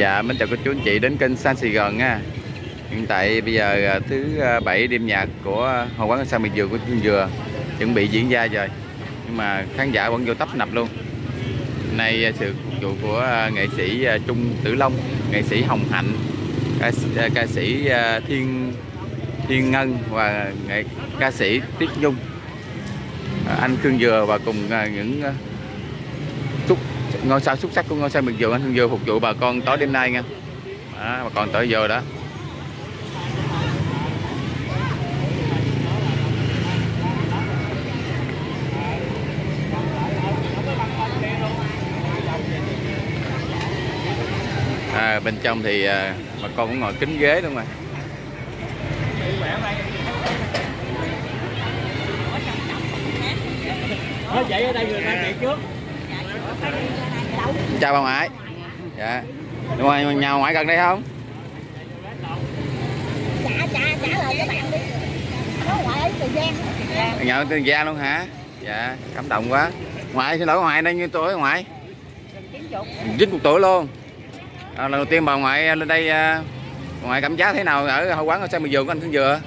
Dạ, mình chào cô chú anh chị đến kênh San Sài Gòn nha. Hiện tại bây giờ à, thứ à, bảy đêm nhạc của Hội quán San Miệt Dừa của Thương Dừa Chuẩn bị diễn ra rồi. Nhưng mà khán giả vẫn vô tấp nập luôn. Nay à, sự phục vụ của nghệ sĩ Trung Tử Long Nghệ sĩ Hồng Hạnh Ca, ca sĩ Thiên Thiên Ngân và nghệ, ca sĩ Tiết Nhung. Anh Khương Dừa và cùng những ngôi sao xuất sắc của ngôi sao Bình Dương anh Thương vô phục vụ bà con tối đêm nay nha. Đó, bà con tối giờ đó. À, bên trong thì à, bà con cũng ngồi kính ghế luôn mà. Nói chạy ở đây người ta chạy trước chào bà ngoại. Dạ. Ngoài nhà ngoại gần đây không? Trả trả trả lời cho bạn đi. Có ngoại ở thời gian nhà tiền gia luôn hả? Dạ cảm động quá. Ngoại xin lỗi ngoại đây nhiêu tuổi ngoại. Chín chục tuổi luôn. À, lần đầu tiên bà ngoại lên đây à, ngoại cảm giác thế nào ở hậu quán ở sân miệt vườn của anh thương dừa?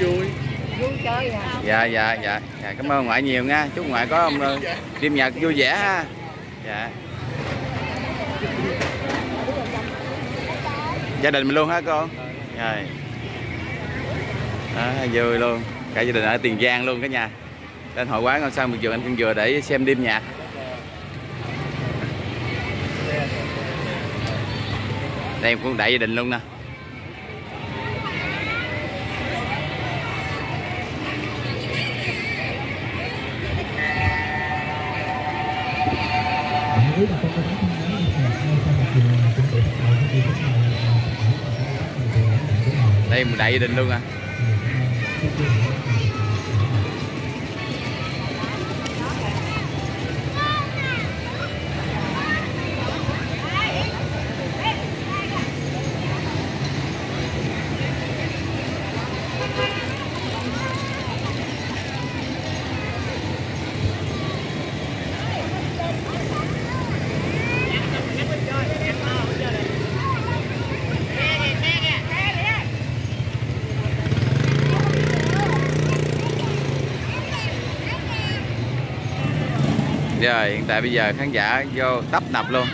Vui. à À. dạ dạ dạ. Dạ cảm ơn ngoại nhiều nha. Chúc ngoại có ông ờ, đêm nhạc vui vẻ ha. Dạ. Gia đình mình luôn hả con rồi dạ. à, vui luôn. Cả gia đình ở tiền giang luôn cả nhà. Lên hội quán con sao một vườn anh cũng vừa để xem đêm nhạc. Đây cũng đại gia đình luôn nè. Đây một đại gia đình luôn à. Rồi hiện tại bây giờ khán giả vô tấp nập luôn.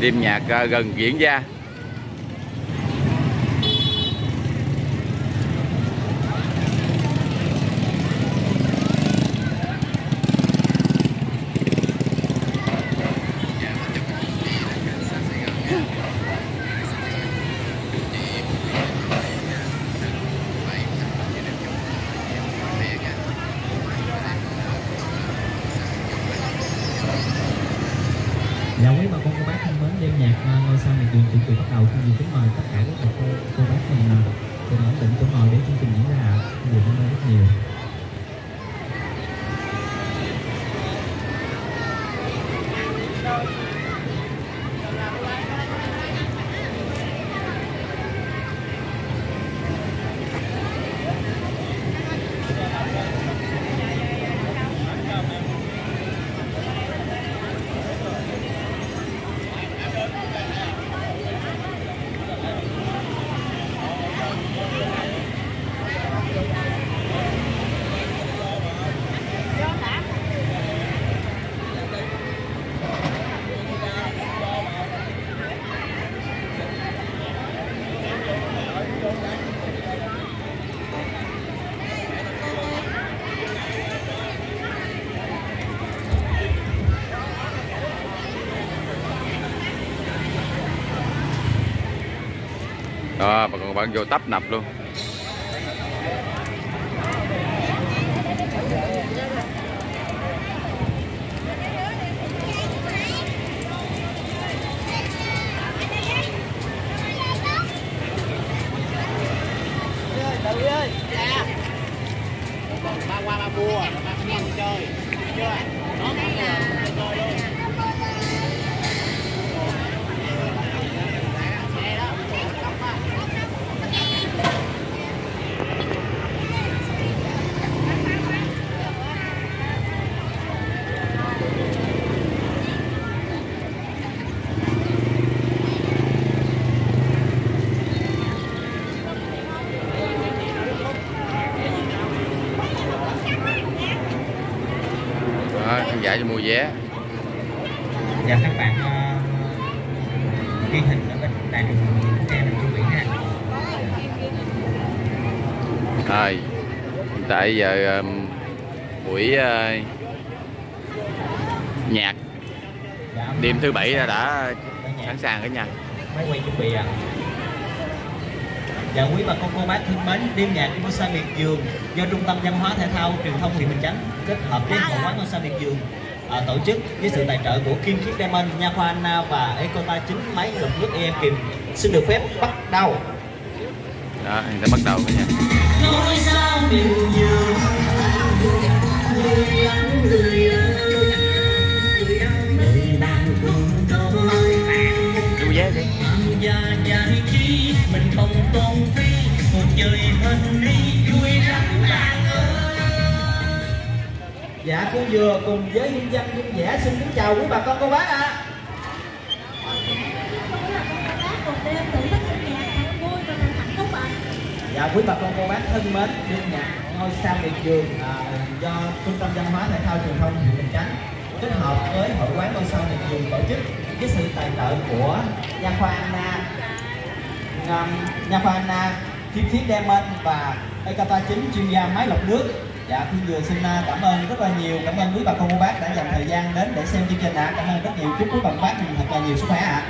Đêm nhạc à, gần diễn ra Dạ quý bà con cô bác thân mến, đêm nhạc à, ngôi sao miệt vườn chuẩn bị bắt đầu. Xin gì kính mời tất cả các bà cô, cô bác mình à, cùng ổn định chỗ ngồi để chương trình diễn ra. ạ. Xin gì cảm ơn rất nhiều mà còn bạn vô tấp nập luôn Tự ơi Dạ Ba qua ba bua Ba không ăn chơi Biết chưa Nó ăn là chơi luôn Xe đó Tóc á mua vé. Và các bạn uh, ghi hình ở bên truyền hình em mình chuẩn bị ha. Rồi hiện tại giờ um, buổi uh, nhạc. Dạ, đêm thứ bảy đã, đã Ở nhà. sẵn sàng cả nhà. Máy quay chuẩn bị à Dạ quý bà con cô bác thân mến, đêm nhạc của Sa Miệt Dường do Trung tâm Văn hóa Thể thao Truyền thông huyện Bình Chánh kết hợp với hội quán Sa Miệt Dường à, tổ chức với sự tài trợ của Kim Khiết Diamond, Nha Khoa Anna và Ecota chính máy lọc nước EM Kim. Xin được phép bắt đầu. đó hiện tại bắt đầu cả nhà Ngôi sao người người người giải trí mình không tôn phí. Cuộc chơi hình đi dạ cô vừa cùng với nhân dân dung vẻ xin kính chào quý bà con cô bác ạ à. nhạc vui và hạnh phúc dạ quý bà con cô bác thân mến đêm nhạc ngôi sao miệt vườn à, do trung tâm văn hóa thể thao truyền thông huyện bình chánh kết hợp với hội quán ngôi sao miệt vườn tổ chức với sự tài trợ của nhà khoa Anna nhà khoa Anna Kim Khiết Diamond và Ekata chính chuyên gia máy lọc nước dạ Phương Dừa xin cảm ơn rất là nhiều. Cảm ơn quý bà con cô bác đã dành thời gian đến để xem chương trình ạ. Cảm ơn rất nhiều. Chúc quý bà con bác mình thật là nhiều sức khỏe ạ.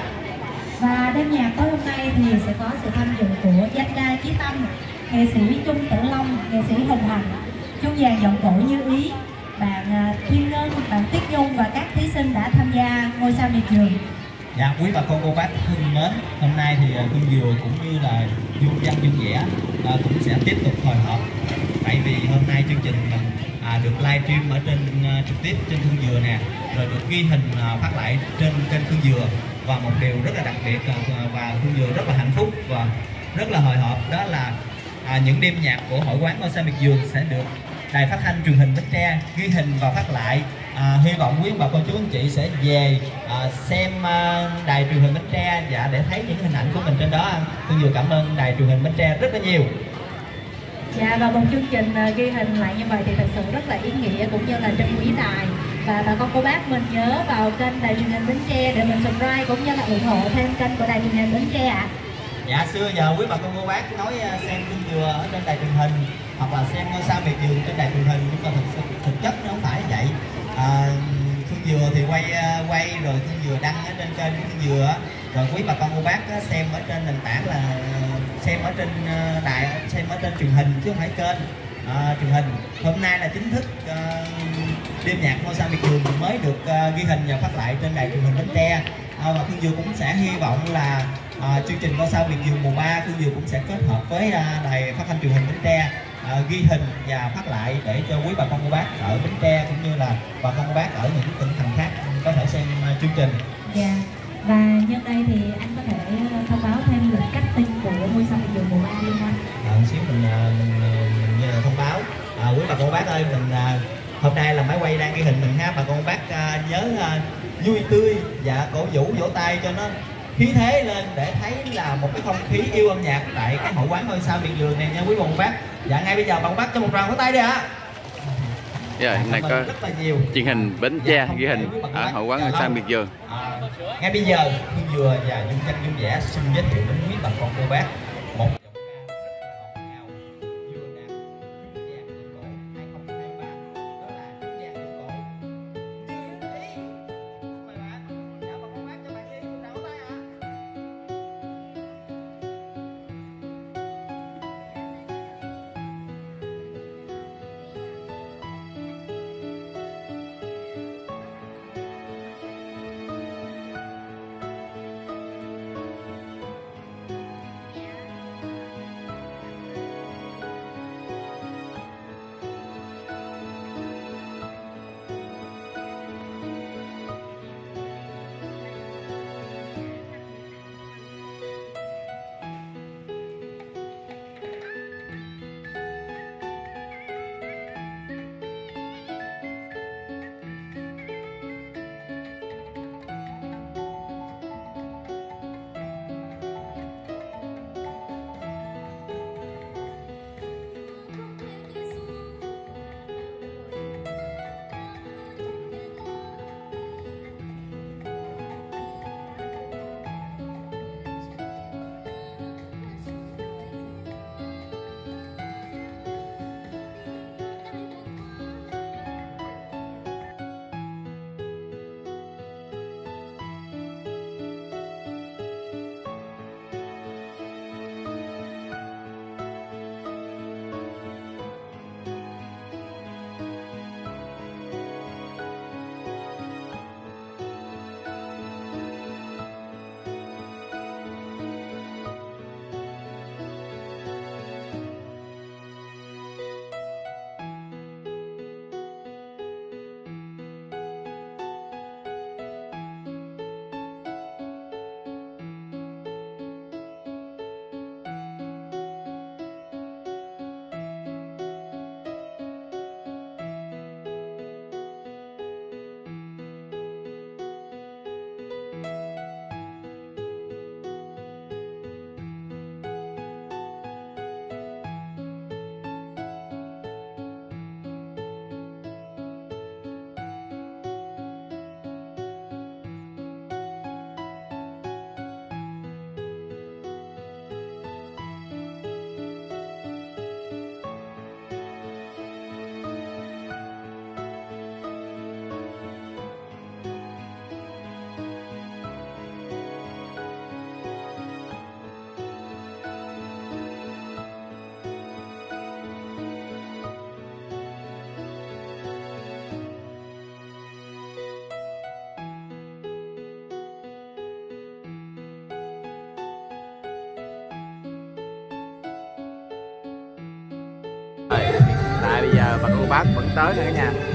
Và đêm nhạc tối hôm nay thì sẽ có sự tham dự của danh ca Chí Tâm, nghệ sĩ Trung Tử Long, nghệ sĩ Hồng Hạnh, trung dàn giọng cổ Như Ý, bạn à, Thiên Ngân, bạn Tiết Nhung và các thí sinh đã tham gia ngôi sao miệt vườn. Dạ quý bà con cô bác thân mến Hôm nay thì à, Phương Dừa cũng như là Du Văn Du Vẽ à, cũng sẽ tiếp tục hồi hộp Tại vì hôm nay chương trình à, à, được live stream ở trên à, trực tiếp trên thương Dừa nè Rồi được ghi hình à, phát lại trên kênh thương Dừa Và một điều rất là đặc biệt à, à, và thương Dừa rất là hạnh phúc và rất là hồi hộp Đó là à, những đêm nhạc của hội quán ngôi sao miệt dường sẽ được đài phát thanh truyền hình Bến Tre ghi hình và phát lại. À, hy vọng quý bà con chú anh chị sẽ về à, xem à, đài truyền hình Bến Tre. Dạ để thấy những hình ảnh của mình trên đó. Thương dừa cảm ơn đài truyền hình Bến Tre rất là nhiều. Dạ và một chương trình ờ, ghi hình lại như vậy thì thật sự rất là ý nghĩa cũng như là trân quý tài và bà con cô bác mình nhớ vào kênh đài truyền hình Bến Tre để mình subscribe cũng như là ủng hộ thêm kênh của đài truyền hình Bến Tre ạ. dạ xưa giờ quý bà con cô bác nói ờ, xem phim dừa ở trên đài truyền hình hoặc là xem ngôi sao miệt vườn trên đài truyền hình nhưng mà thực, sự- thực chất nó không phải vậy à, Phương Dừa thì quay ờ, quay rồi Phương Dừa đăng ở trên kênh cung Phương Dừa rồi quý bà con cô bác xem ở trên nền tảng là ờ, xem ở trên ờ, đài xem ở trên truyền hình chứ không phải kênh. À, truyền hình. Hôm nay là chính thức à, đêm nhạc ngôi sao miệt vườn mới được à, ghi hình và phát lại trên đài truyền hình Bến Tre. À, và thương Dừa cũng sẽ hy vọng là à, chương trình ngôi sao miệt vườn mùa 3 thương Dừa cũng sẽ kết hợp với à, đài phát thanh truyền hình Bến Tre à, ghi hình và phát lại để cho quý bà con cô bác ở Bến Tre cũng như là bà con cô bác ở những tỉnh thành khác có thể xem chương trình. Dạ. Và nhân đây thì anh có thể ờ, thông báo thêm lịch casting của ngôi sao miệt vườn mùa 3 luôn không? à, một xíu mình, à, mình, à, mình thông báo. À, quý bà con bác ơi mình à, hôm nay là máy quay đang ghi hình mình ha. Bà con bác à, nhớ à, vui tươi và cổ vũ vỗ tay cho nó khí thế lên để thấy là một cái không khí yêu âm nhạc tại cái hội quán ngôi sao miền vườn này nha quý bà con bác. Dạ ngay bây giờ bà con bác cho một tràng vỗ tay đi ạ. Dạ, hôm nay có truyền hình Bến Tre ghi hình ở hội quán ngôi sao miệt vườn. À, ngay bây giờ Hương vừa và Dung Danh Dung Vẽ xin giới thiệu đến quý bà con cô bác. Bác vẫn tới nữa cả nhà